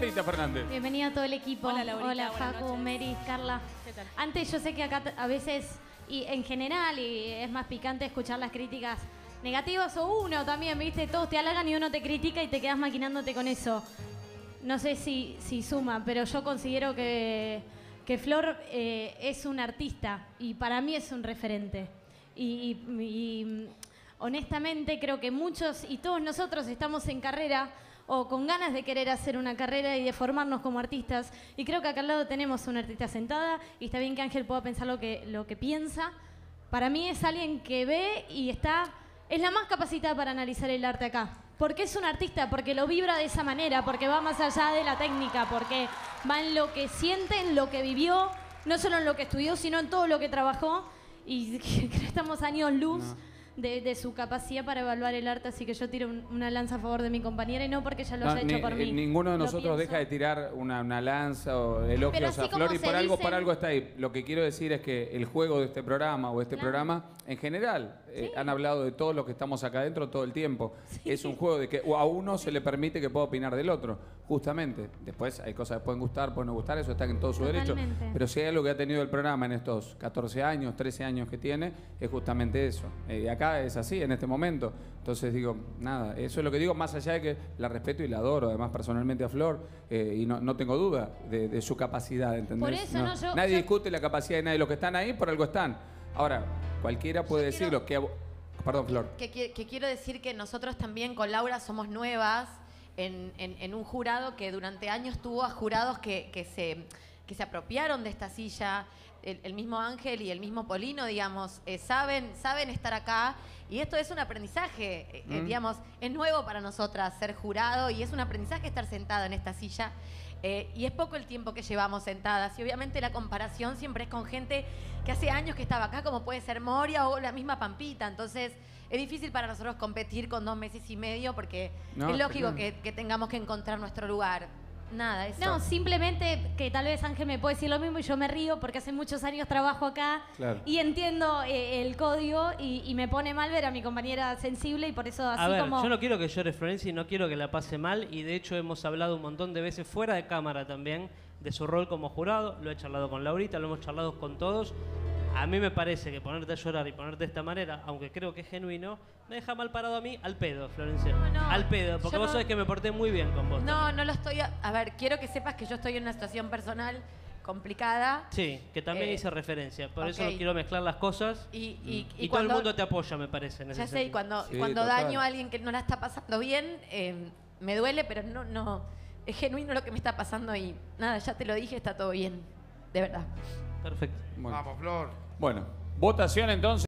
Laurita Fernández. Bienvenido a todo el equipo. Hola, Laurita, Hola, buenas Facu, noches. Mary, Carla. ¿Qué tal? Antes yo sé que acá a veces, y en general, y es más picante escuchar las críticas negativas o uno también, ¿viste? Todos te halagan y uno te critica y te quedas maquinándote con eso. No sé si, si suma, pero yo considero que, que Flor eh, es un artista y para mí es un referente. Y, y- y, mm, honestamente creo que muchos y todos nosotros estamos en carrera o con ganas de querer hacer una carrera y de formarnos como artistas. Y creo que acá al lado tenemos una artista sentada y está bien que Ángel pueda pensar lo que, lo que piensa. Para mí es alguien que ve y está, es la más capacitada para analizar el arte acá. Porque es un artista, porque lo vibra de esa manera, porque va más allá de la técnica, porque va en lo que siente, en lo que vivió, no solo en lo que estudió, sino en todo lo que trabajó. Y estamos años luz de, de su capacidad para evaluar el arte, así que yo tiro un- una lanza a favor de mi compañera y no porque ella lo No, haya hecho ni- por eh, mí. Ninguno de nosotros deja de tirar una, una lanza o elogios a Flor y por algo, por algo está ahí. Lo que quiero decir es que el juego de este programa o este Claro. programa, en general, eh, han hablado de todos los que estamos acá adentro todo el tiempo. Es un juego de que a uno se le permite que pueda opinar del otro, justamente. Después hay cosas que pueden gustar, pueden no gustar, eso está en todo su derecho. Totalmente. Pero si hay algo que ha tenido el programa en estos 14 años, 13 años que tiene, es justamente eso. Eh, y acá es así, en este momento. Entonces digo, nada, eso es lo que digo, más allá de que la respeto y la adoro, además personalmente a Flor, eh, y no, no tengo duda de, de su capacidad, ¿entendés? Por eso, no, yo- nadie yo- discute la capacidad de nadie, los que están ahí por algo están. Ahora, cualquiera puede Yo quiero- decirlo, que... Perdón, Flor. Que, qui- que quiero decir que nosotros también con Laura somos nuevas en, en- en un jurado que durante años tuvo a jurados que, que se, que se apropiaron de esta silla. El, el mismo Ángel y el mismo Polino, digamos, eh, saben, saben estar acá. Y esto es un aprendizaje, eh, eh, Mm. digamos, es nuevo para nosotras ser jurado y es un aprendizaje estar sentada en esta silla. Y es poco el tiempo que llevamos sentadas. Y obviamente la comparación siempre es con gente que hace años que estaba acá, como puede ser Moria o la misma Pampita. Entonces es difícil para nosotros competir con dos meses y medio porque No, es lógico que tengamos que encontrar nuestro lugar. Nada, eso. No, simplemente que tal vez Ángel me puede decir lo mismo y yo me río porque hace muchos años trabajo acá Claro. y entiendo eh, el código y, y me pone mal ver a mi compañera sensible y por eso así A ver, como... yo no quiero que llore Florencia y no quiero que la pase mal y de hecho hemos hablado un montón de veces fuera de cámara también de su rol como jurado, lo he charlado con Laurita, lo hemos charlado con todos. A mí me parece que ponerte a llorar y ponerte de esta manera, aunque creo que es genuino, me deja mal parado a mí al pedo, Florencia. No, no, al pedo, porque vos no- sabés que me porté muy bien con vos. No, no lo estoy. A, a ver, quiero que sepas que yo estoy en una situación personal complicada. Sí, que también Eh, hice referencia, por eso no quiero mezclar las cosas. Y, y, Y, y todo el mundo te apoya, me parece. En ese Ya sé, y cuando, Sí, cuando total. daño a alguien que no la está pasando bien, eh, me duele, pero no, no. Es genuino lo que me está pasando y nada, ya te lo dije, está todo bien. De verdad. Perfecto. Bueno, Vamos, Flor. Bueno, votación entonces.